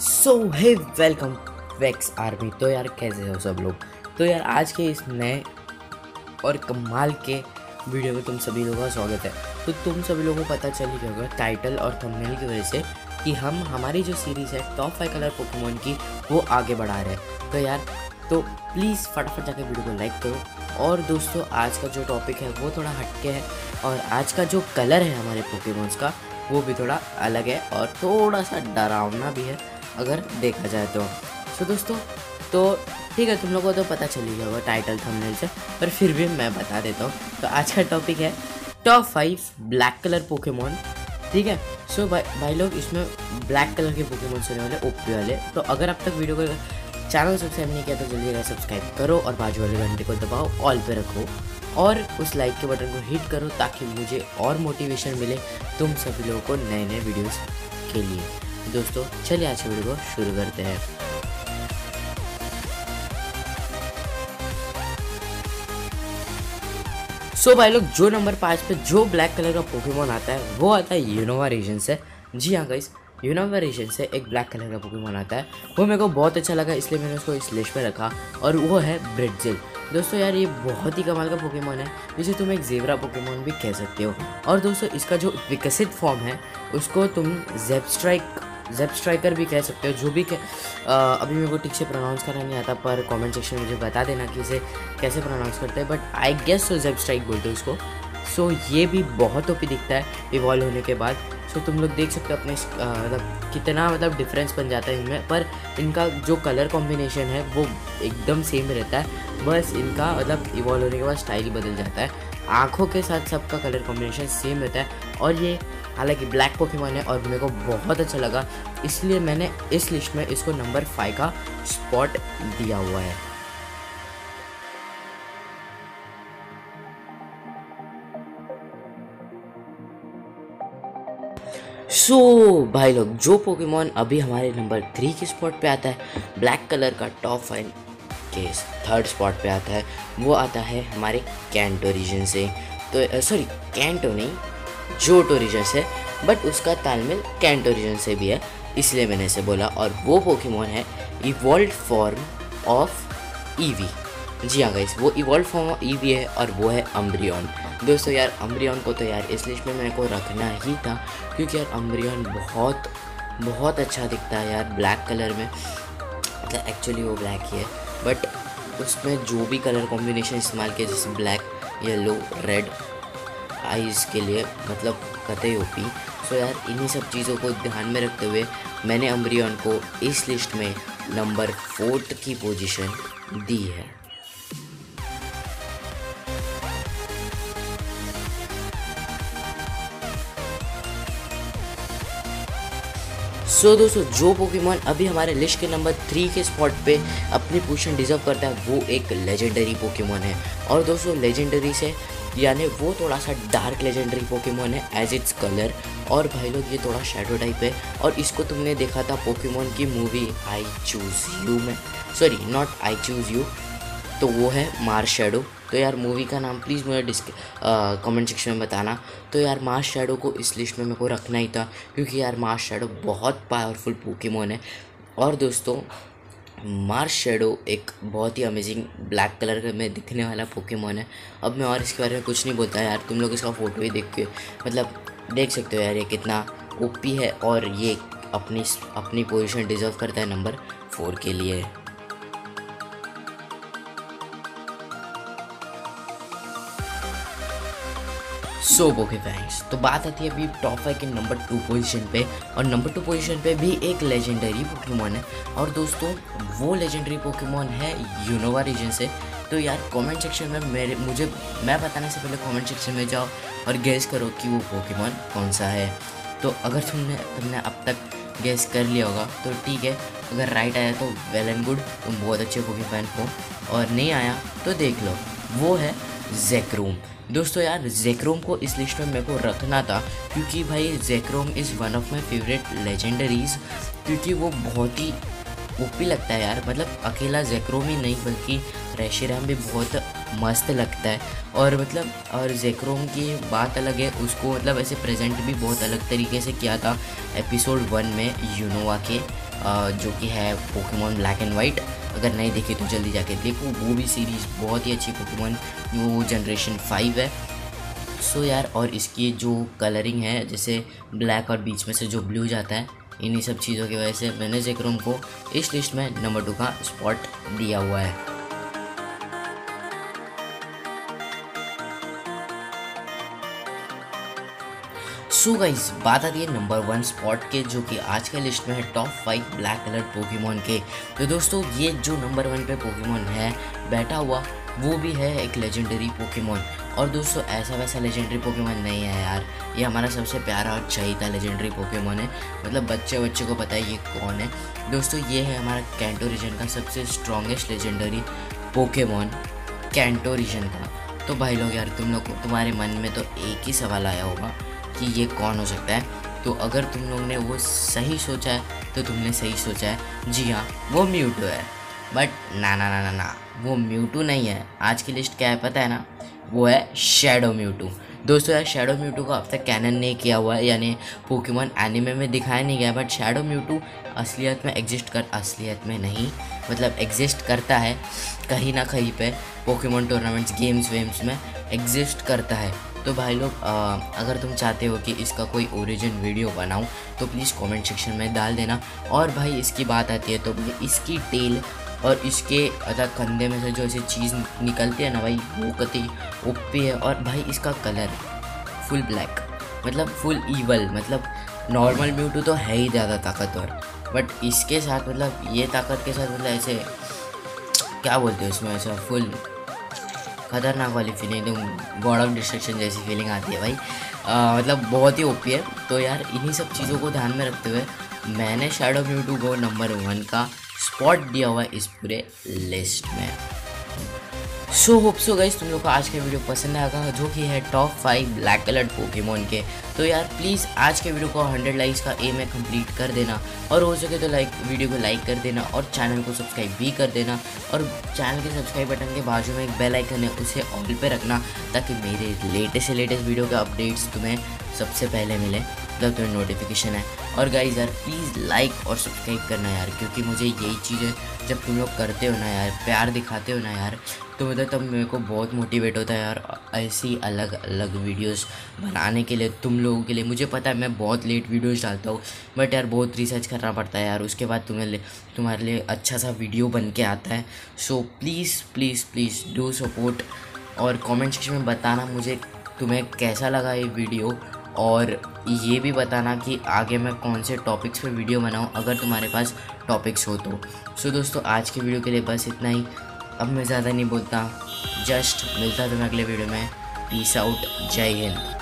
So hey welcome vex army तो यार, कैसे हो सब लोग? तो यार, आज के इस नए और कमाल के वीडियो में तुम सभी लोगों का स्वागत है। तो तुम सभी लोगों को पता चल ही होगा टाइटल और थंबनेल की वजह से कि हम, हमारी जो सीरीज़ है टॉप फाइव कलर पोकेमोन की, वो आगे बढ़ा रहे हैं। तो यार तो प्लीज़ फटाफट जाकर वीडियो को लाइक करो। और दोस्तों, आज का जो टॉपिक है, वो थोड़ा हटके है। और आज का जो कलर है हमारे पोकेमोन्स का, वो भी थोड़ा अलग है और थोड़ा सा डरावना भी है। अगर देखा जाए तो। सो दोस्तों तो ठीक है, तुम लोगों को तो पता चल ही होगा टाइटल थंबनेल से, पर फिर भी मैं बता देता हूँ। तो आज का टॉपिक है top five black colour Pokemon ठीक है? सो भाई भाई लोग, इसमें ब्लैक कलर के पोकेमोन होने वाले ओपी वाले। तो अगर अब तक वीडियो को चैनल सब्सक्राइब नहीं किया तो जल्दी सब्सक्राइब करो और बाजू वाले घंटे को दबाओ ऑल पे रखो। और उस लाइक के बटन को हिट करो, ताकि मुझे और मोटिवेशन मिले तुम सभी लोगों को नए नए वीडियोस के लिए। दोस्तों चलिए आज वीडियो को शुरू करते हैं। सो so, भाई लोग जो नंबर पाँच पे जो ब्लैक कलर का पोकेमोन आता है वो आता है यूनोवा रीजन से। जी हाँ गाइस यूनोवा रीजन से एक ब्लैक कलर का पोकेमोन आता है। वो मेरे को बहुत अच्छा लगा इसलिए मैंने उसको इस लिस्ट में रखा और वो है ब्रिडजिल दोस्तों यार ये बहुत ही कमाल का पोकेमोन है जिसे तुम एक जेवरा पोकेमोन भी कह सकते हो। और दोस्तों इसका जो विकसित फॉर्म है उसको तुम जेब जेब स्ट्राइकर भी कह सकते हो जो भी कह अभी मेरे को ठीक से प्रोनाउंस करना नहीं आता पर कमेंट सेक्शन में मुझे बता देना कि इसे कैसे प्रोनाउंस करते हैं but I guess so जेप strike बोलते हो उसको। सो so, ये भी बहुत ओपी दिखता है इवॉल्व होने के बाद। सो so, तुम लोग देख सकते हो अपने मतलब कितना मतलब डिफरेंस बन जाता है इनमें पर इनका जो कलर कॉम्बिनेशन है वो एकदम सेम रहता है। बस इनका मतलब इवॉल्व होने के बाद स्टाइल बदल जाता है। आँखों के साथ सबका कलर कॉम्बिनेशन सेम रहता है। और ये हालाँकि ब्लैक पोकेमोन है और मेरे को बहुत अच्छा लगा इसलिए मैंने इस लिस्ट में इसको नंबर फाइव का स्पॉट दिया हुआ है। सो so, भाई लोग जो पोकेमोन अभी हमारे नंबर थ्री के स्पॉट पे आता है ब्लैक कलर का टॉप फाइव के थर्ड स्पॉट पे आता है वो आता है हमारे कैंटो रीजन से। तो सॉरी कैंटो नहीं जोटो रीजन से बट उसका तालमेल कैंटो रीजन से भी है, इसलिए मैंने इसे बोला। और वो पोकेमोन है इवॉल्व फॉर्म ऑफ़ ईवी जी हाँ गाइस वो इवॉल्व फॉर्म ऑफ़ ईवी है और वो है अम्ब्रियन दोस्तों यार अम्ब्रियन को तो यार इस लिस्ट में मेरे को रखना ही था, क्योंकि यार अम्ब्रियन बहुत बहुत अच्छा दिखता है यार ब्लैक कलर में। मतलब एक्चुअली वो ब्लैक ही है बट उसमें जो भी कलर कॉम्बिनेशन इस्तेमाल किया, जैसे ब्लैक येलो रेड आइज़ के लिए मतलब कतई ओपी। सो यार इन्हीं सब चीज़ों को ध्यान में रखते हुए मैंने अम्ब्रियन को इस लिस्ट में नंबर फोर्थ की पोजीशन दी है। सो so, दोस्तों जो पोकेमोन अभी हमारे लिस्ट के नंबर थ्री के स्पॉट पे अपनी पोजीशन डिजर्व करता है वो एक लेजेंडरी पोकेमोन है। और दोस्तों लेजेंडरी से यानी वो थोड़ा सा डार्क लेजेंडरी पोकेमोन है एज इट्स कलर और भाई लोग, ये थोड़ा शेडो टाइप है। और इसको तुमने देखा था पोकेमोन की मूवी आई चूज़ यू में। Sorry not I choose you तो वो है मार शेडो तो यार मूवी का नाम प्लीज़ मुझे डिस्क कमेंट सेक्शन में बताना। तो यार मार शेडो को इस लिस्ट में मेरे को रखना ही था, क्योंकि यार मार शेडो बहुत पावरफुल पोकेमोन है। और दोस्तों मार्स शेडो एक बहुत ही अमेजिंग ब्लैक कलर का में दिखने वाला पोकेमोन है। अब मैं और इसके बारे में कुछ नहीं बोलता यार, तुम लोग इसका फ़ोटो ही देख के मतलब देख सकते हो यार ये कितना ओपी है और ये अपनी अपनी पोजीशन डिज़र्व करता है नंबर फोर के लिए। सो ओके फ्रेंड्स तो बात आती है अभी टॉप फाइव के नंबर टू पोजीशन पे। और नंबर टू पोजीशन पे भी एक लेजेंडरी पोकेमोन है। और दोस्तों, वो लेजेंडरी पोकेमोन है यूनोवा रीजन से। तो यार कमेंट सेक्शन में मेरे, मुझे, मैं बताने से पहले कमेंट सेक्शन में जाओ और गैस करो कि वो पोकेमोन कौन सा है। तो अगर तुमने तुमने अब तक गैस कर लिया होगा तो ठीक है। अगर राइट आया तो वेल एंड गुड तुम बहुत अच्छे पोके फ़ैन हो। और नहीं आया तो देख लो। वो है जैकरूम दोस्तों यार जैक्रोम को इस लिस्ट में मेरे को रखना था, क्योंकि भाई Zekrom is one of my favourite legendaries क्योंकि वो बहुत ही ओपी लगता है यार। मतलब अकेला जैक्रोम ही नहीं, बल्कि रेशिराम भी बहुत मस्त लगता है। और मतलब और जेक्रोम की बात अलग है, उसको मतलब ऐसे प्रेजेंट भी बहुत अलग तरीके से किया था एपिसोड वन में यूनोवा के जो कि है पोकेमोन ब्लैक एंड वाइट अगर नहीं देखे तो जल्दी जाके देखो। वो भी सीरीज़ बहुत ही अच्छी पोकेमोन वो जनरेशन फाइव है। सो so यार, और इसकी जो कलरिंग है, जैसे ब्लैक और बीच में से जो ब्लू जाता है, इन्हीं सब चीज़ों की वजह से मैंने जेक्रोम को इस लिस्ट में नंबर टू का स्पॉट दिया हुआ है। सो गाइस, बात आती है नंबर वन स्पॉट के, जो कि आज के लिस्ट में है top five black colour Pokemon के। तो दोस्तों, ये जो नंबर वन पे पोकेमोन है, बैठा हुआ, वो भी है एक लेजेंडरी पोकेमोन और दोस्तों, ऐसा वैसा लेजेंडरी पोकेमोन नहीं है यार। ये हमारा सबसे प्यारा और चाहिए लेजेंडरी पोकेमोन है। मतलब बच्चे बच्चे को पता है ये कौन है। दोस्तों, ये है हमारा कैंटो रीजन का सबसे strongest legendary Pokemon Kanto region का। तो भाई लोग यार, तुम लोग, तुम्हारे मन में तो एक ही सवाल आया होगा। कि ये कौन हो सकता है। तो अगर तुम लोग ने वो सही सोचा है तो तुमने सही सोचा है। जी हाँ वो म्यूटो है। बट ना ना ना ना ना, वो म्यूटू नहीं है। आज की लिस्ट क्या है पता है ना? वो है शेडो म्यूटू। दोस्तों यार, शेडो म्यूटू को अब तक कैनन नहीं किया हुआ है। यानी पोकेमोन एनिमे में दिखाया नहीं गया, बट शेडो म्यूटू असलियत में एग्जिस्ट कर, असलियत में नहीं मतलब एग्जिस्ट करता है। कहीं ना कहीं पे पोकेमोन टूर्नामेंट्स, गेम्स वेम्स में एग्जिस्ट करता है। तो भाई लोग अगर तुम चाहते हो कि इसका कोई ओरिजिन वीडियो बनाऊँ तो प्लीज़ कमेंट सेक्शन में डाल देना। और भाई, इसकी बात आती है तो इसकी टेल और इसके अदा कंधे में से जो ऐसी चीज़ निकलती है ना भाई, वो कति ओपी है। और भाई, इसका कलर फुल ब्लैक मतलब फुल ईवल मतलब नॉर्मल म्यूटू तो है ही ज़्यादा ताकतवर। बट इसके साथ मतलब ये ताकत के साथ मतलब ऐसे, क्या बोलते हैं उसमें, ऐसा फुल खतरनाक वाली फीलिंग एकदम गॉड ऑफ़ डिस्ट्रक्शन जैसी फीलिंग आती है भाई। आ, मतलब बहुत ही ओपी है। तो यार इन्हीं सब चीज़ों को ध्यान में रखते हुए मैंने शेडो टू गो नंबर वन का स्पॉट दिया हुआ है इस पूरे लिस्ट में। सो होप सो गाइस तुम लोग को आज का वीडियो पसंद आएगा जो कि है top five black colour Pokemon के। तो यार प्लीज़ आज के वीडियो को 100 लाइक्स का एम है कंप्लीट कर देना। और हो सके तो लाइक वीडियो को लाइक कर देना और चैनल को सब्सक्राइब भी कर देना। और चैनल के सब्सक्राइब बटन के बाजू में एक बेल आइकन है, उसे ऑल पे रखना, ताकि मेरे लेटेस्ट से लेटेस्ट वीडियो के अपडेट्स तुम्हें सबसे पहले मिले। मतलब तुम्हें नोटिफिकेशन है। और गाइज़ यार प्लीज़ लाइक और सब्सक्राइब करना यार, क्योंकि मुझे यही चीज़ें जब तुम लोग करते हो ना यार, प्यार दिखाते हो ना यार तो मतलब तब मेरे को बहुत मोटिवेट होता है यार, ऐसी अलग अलग वीडियोस बनाने के लिए, तुम लोगों के लिए। मुझे पता है, मैं बहुत लेट वीडियोस डालता हूँ बट यार बहुत रिसर्च करना पड़ता है यार, उसके बाद तुम्हें तुम्हारे लिए अच्छा सा वीडियो बन के आता है। So please please please do support और कमेंट सेक्शन में बताना मुझे तुम्हें कैसा लगा ये वीडियो और ये भी बताना कि आगे मैं कौन से टॉपिक्स पे वीडियो बनाऊँ अगर तुम्हारे पास टॉपिक्स हो तो। सो so, दोस्तों आज के वीडियो के लिए बस इतना ही। अब मैं ज़्यादा नहीं बोलता जस्ट मिलता तुम्हें अगले वीडियो में। पीस आउट जय हिंद